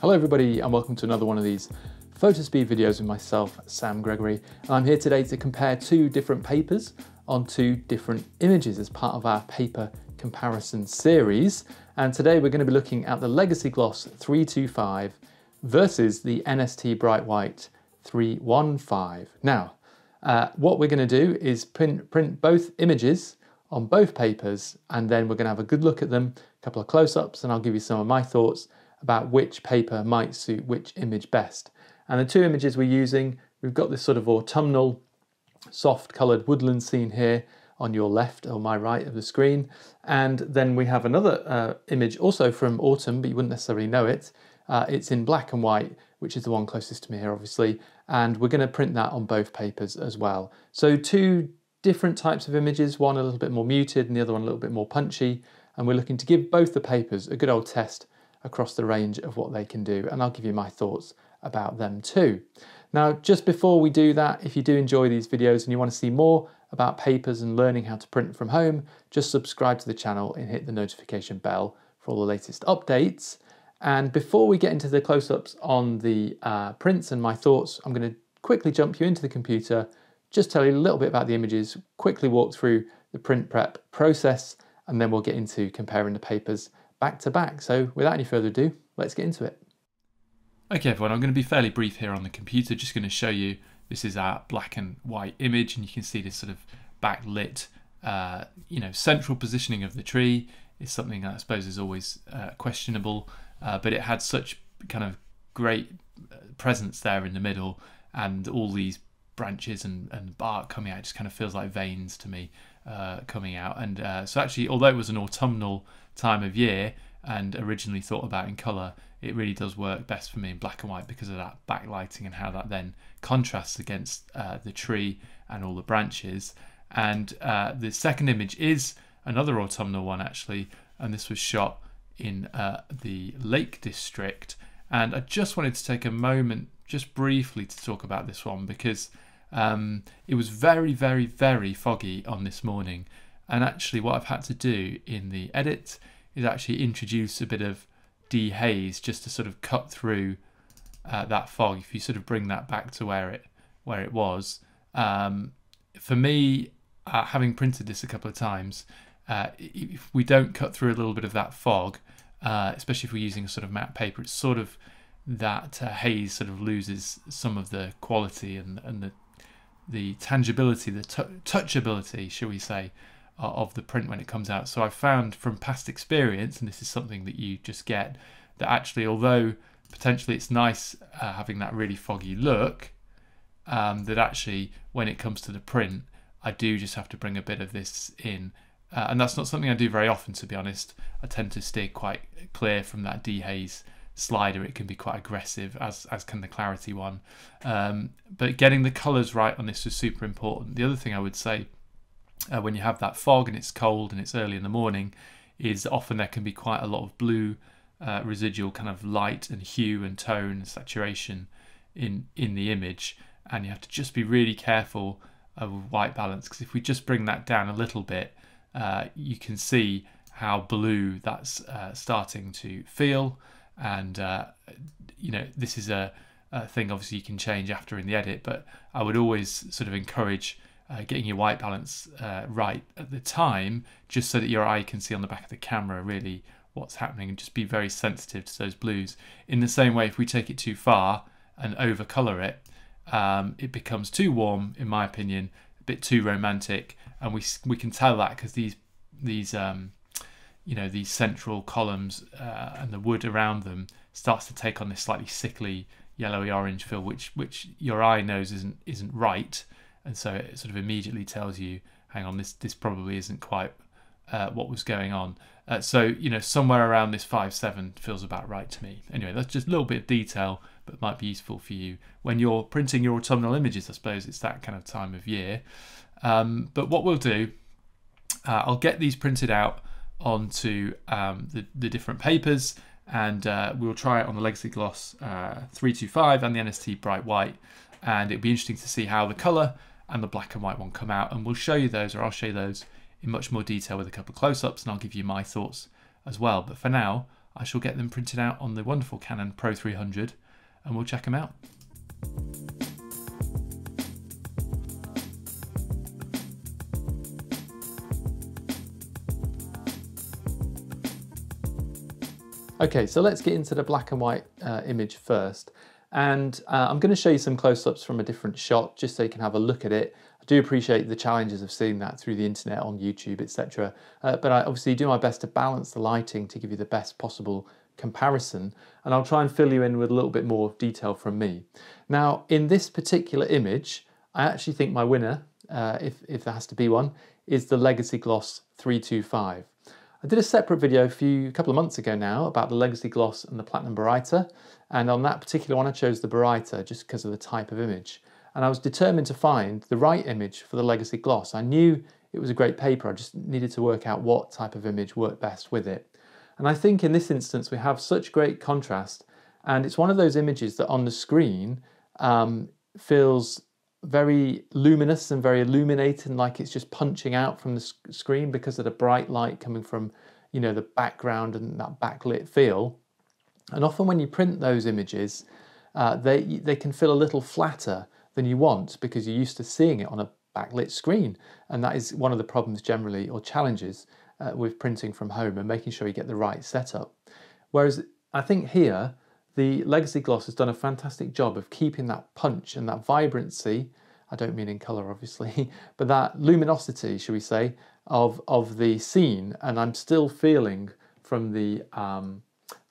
Hello everybody and welcome to another one of these Fotospeed videos with myself, Sam Gregory. And I'm here today to compare two different papers on two different images as part of our paper comparison series. And today we're going to be looking at the Legacy Gloss 325 versus the NST Bright White 315. Now, uh, what we're going to do is print, print both images on both papers and then we're going to have a good look at them, a couple of close-ups and I'll give you some of my thoughts about which paper might suit which image best. And the two images we're using, we've got this sort of autumnal soft coloured woodland scene here on your left or my right of the screen. And then we have another uh, image also from autumn, but you wouldn't necessarily know it. Uh, it's in black and white, which is the one closest to me here, obviously. And we're going to print that on both papers as well. So two different types of images, one a little bit more muted and the other one a little bit more punchy. And we're looking to give both the papers a good old test across the range of what they can do. And I'll give you my thoughts about them too. Now, just before we do that, if you do enjoy these videos and you want to see more about papers and learning how to print from home, just subscribe to the channel and hit the notification bell for all the latest updates. And before we get into the close-ups on the uh, prints and my thoughts, I'm going to quickly jump you into the computer, just tell you a little bit about the images, quickly walk through the print prep process, and then we'll get into comparing the papers back to back. So without any further ado, let's get into it. Okay everyone, I'm going to be fairly brief here on the computer, just going to show you this is our black and white image and you can see this sort of backlit, uh, you know, central positioning of the tree is something I suppose is always uh, questionable, uh, but it had such kind of great uh, presence there in the middle and all these branches and, and bark coming out just kind of feels like veins to me uh, coming out. And uh, so actually, although it was an autumnal time of year and originally thought about in colour, it really does work best for me in black and white because of that backlighting and how that then contrasts against uh, the tree and all the branches. And uh, the second image is another autumnal one actually, and this was shot in uh, the Lake District. And I just wanted to take a moment just briefly to talk about this one because um, it was very, very, very foggy on this morning. And actually what I've had to do in the edit is actually introduce a bit of dehaze just to sort of cut through uh, that fog. If you sort of bring that back to where it where it was, um, for me, uh, having printed this a couple of times, uh, if we don't cut through a little bit of that fog, uh, especially if we're using a sort of matte paper, it's sort of that uh, haze sort of loses some of the quality and, and the the tangibility, the touchability, shall we say, uh, of the print when it comes out. So I found from past experience, and this is something that you just get, that actually, although potentially it's nice uh, having that really foggy look, um, that actually when it comes to the print, I do just have to bring a bit of this in. Uh, and that's not something I do very often, to be honest. I tend to stay quite clear from that dehaze slider. It can be quite aggressive, as as can the clarity one. Um, but getting the colours right on this was super important. The other thing I would say uh, when you have that fog and it's cold and it's early in the morning is often there can be quite a lot of blue uh, residual kind of light and hue and tone and saturation in in the image and you have to just be really careful of white balance because if we just bring that down a little bit uh, you can see how blue that's uh, starting to feel and uh, you know this is a, a thing obviously you can change after in the edit but I would always sort of encourage uh, getting your white balance uh, right at the time, just so that your eye can see on the back of the camera really what's happening and just be very sensitive to those blues. In the same way, if we take it too far and overcolor it, um, it becomes too warm, in my opinion, a bit too romantic, and we we can tell that because these these um, you know these central columns uh, and the wood around them starts to take on this slightly sickly yellowy orange feel, which which your eye knows isn't isn't right and so it sort of immediately tells you, hang on, this this probably isn't quite uh, what was going on. Uh, so you know, somewhere around this five seven feels about right to me. Anyway, that's just a little bit of detail, but might be useful for you when you're printing your autumnal images. I suppose it's that kind of time of year. Um, but what we'll do, uh, I'll get these printed out onto um, the, the different papers and uh, we'll try it on the Legacy Gloss uh, 325 and the NST Bright White and it'll be interesting to see how the colour and the black and white one come out and we'll show you those or I'll show you those in much more detail with a couple of close-ups and I'll give you my thoughts as well but for now I shall get them printed out on the wonderful Canon Pro 300 and we'll check them out. Okay, so let's get into the black and white uh, image first. And uh, I'm going to show you some close-ups from a different shot just so you can have a look at it. I do appreciate the challenges of seeing that through the internet on YouTube, etc. Uh, but I obviously do my best to balance the lighting to give you the best possible comparison. And I'll try and fill you in with a little bit more detail from me. Now, in this particular image, I actually think my winner, uh, if, if there has to be one, is the Legacy Gloss 325. I did a separate video a few a couple of months ago now about the Legacy Gloss and the Platinum Baryta, and on that particular one I chose the Baryta just because of the type of image. And I was determined to find the right image for the Legacy Gloss. I knew it was a great paper, I just needed to work out what type of image worked best with it. And I think in this instance we have such great contrast, and it's one of those images that on the screen um, feels very luminous and very illuminating, like it's just punching out from the screen because of the bright light coming from, you know, the background and that backlit feel. And often when you print those images, uh, they they can feel a little flatter than you want because you're used to seeing it on a backlit screen, and that is one of the problems generally or challenges uh, with printing from home and making sure you get the right setup. Whereas I think here the Legacy Gloss has done a fantastic job of keeping that punch and that vibrancy, I don't mean in colour obviously, but that luminosity, shall we say, of, of the scene. And I'm still feeling from the, um,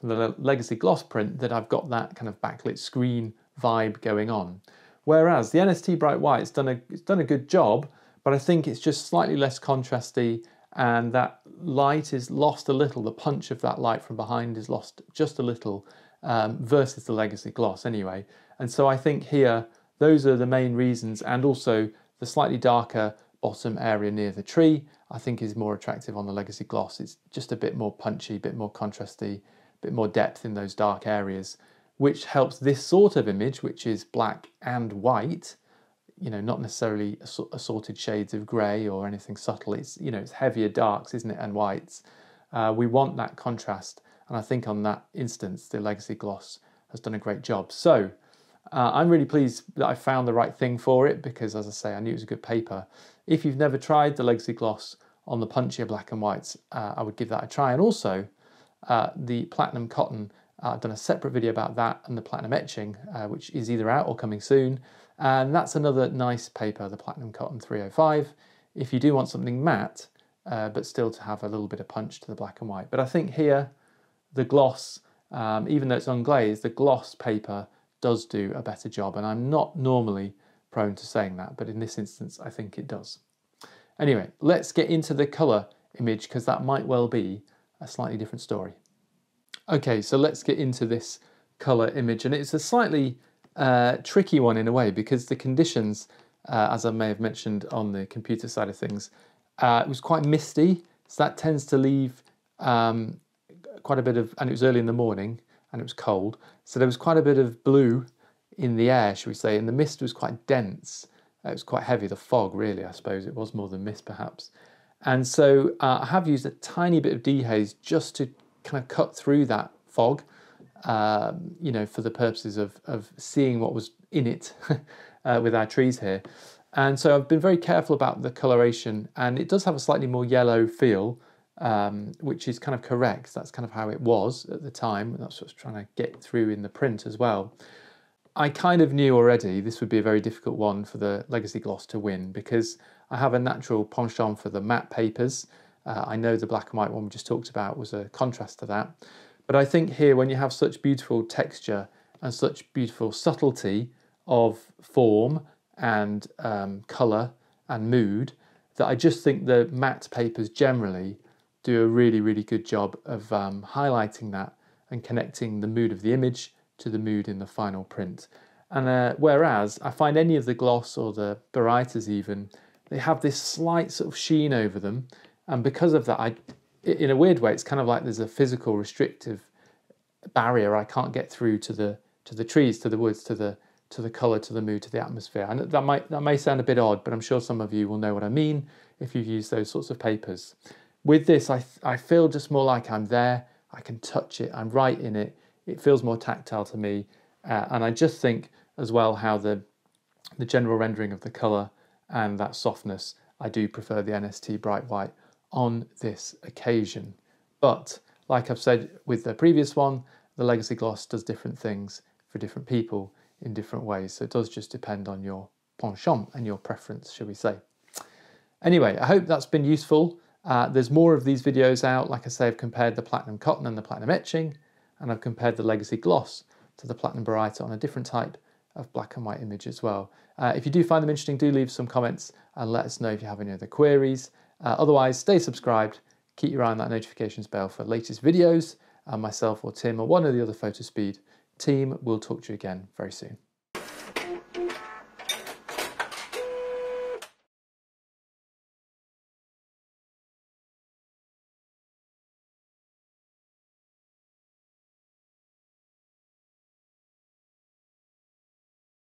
the Legacy Gloss print that I've got that kind of backlit screen vibe going on. Whereas the NST Bright White's done a, it's done a good job, but I think it's just slightly less contrasty and that light is lost a little. The punch of that light from behind is lost just a little um, versus the legacy gloss anyway. And so I think here, those are the main reasons and also the slightly darker bottom area near the tree, I think is more attractive on the legacy gloss. It's just a bit more punchy, a bit more contrasty, a bit more depth in those dark areas, which helps this sort of image, which is black and white, you know, not necessarily assorted shades of grey or anything subtle. It's, you know, it's heavier darks, isn't it, and whites. Uh, we want that contrast and I think on that instance, the Legacy Gloss has done a great job. So uh, I'm really pleased that I found the right thing for it because, as I say, I knew it was a good paper. If you've never tried the Legacy Gloss on the punchier black and whites, uh, I would give that a try. And also, uh, the Platinum Cotton, uh, I've done a separate video about that and the Platinum Etching, uh, which is either out or coming soon. And that's another nice paper, the Platinum Cotton 305. If you do want something matte, uh, but still to have a little bit of punch to the black and white. But I think here, the gloss, um, even though it's unglazed, the gloss paper does do a better job. And I'm not normally prone to saying that, but in this instance, I think it does. Anyway, let's get into the color image because that might well be a slightly different story. Okay, so let's get into this color image. And it's a slightly uh, tricky one in a way because the conditions, uh, as I may have mentioned on the computer side of things, uh, it was quite misty. So that tends to leave um, quite a bit of, and it was early in the morning and it was cold. So there was quite a bit of blue in the air, should we say, and the mist was quite dense. It was quite heavy, the fog, really, I suppose. It was more than mist, perhaps. And so uh, I have used a tiny bit of dehaze just to kind of cut through that fog, um, you know, for the purposes of, of seeing what was in it uh, with our trees here. And so I've been very careful about the coloration, and it does have a slightly more yellow feel, um, which is kind of correct. That's kind of how it was at the time. That's what I was trying to get through in the print as well. I kind of knew already this would be a very difficult one for the Legacy Gloss to win because I have a natural penchant for the matte papers. Uh, I know the black and white one we just talked about was a contrast to that. But I think here, when you have such beautiful texture and such beautiful subtlety of form and um, colour and mood, that I just think the matte papers generally do a really, really good job of um, highlighting that and connecting the mood of the image to the mood in the final print. And uh, whereas I find any of the gloss or the Barytas even, they have this slight sort of sheen over them. And because of that, I, in a weird way, it's kind of like there's a physical restrictive barrier I can't get through to the to the trees, to the woods, to the to the color, to the mood, to the atmosphere. And that might that may sound a bit odd, but I'm sure some of you will know what I mean if you've used those sorts of papers. With this, I, I feel just more like I'm there I can touch it, I'm right in it, it feels more tactile to me. Uh, and I just think as well how the, the general rendering of the colour and that softness, I do prefer the NST Bright White on this occasion. But like I've said with the previous one, the Legacy Gloss does different things for different people in different ways. So it does just depend on your penchant and your preference, shall we say. Anyway, I hope that's been useful. Uh, there's more of these videos out. Like I say, I've compared the Platinum Cotton and the Platinum Etching, and I've compared the Legacy Gloss to the Platinum Baryta on a different type of black and white image as well. Uh, if you do find them interesting, do leave some comments and let us know if you have any other queries. Uh, otherwise, stay subscribed, keep your eye on that notifications bell for latest videos, and myself or Tim or one of the other Fotospeed team will talk to you again very soon.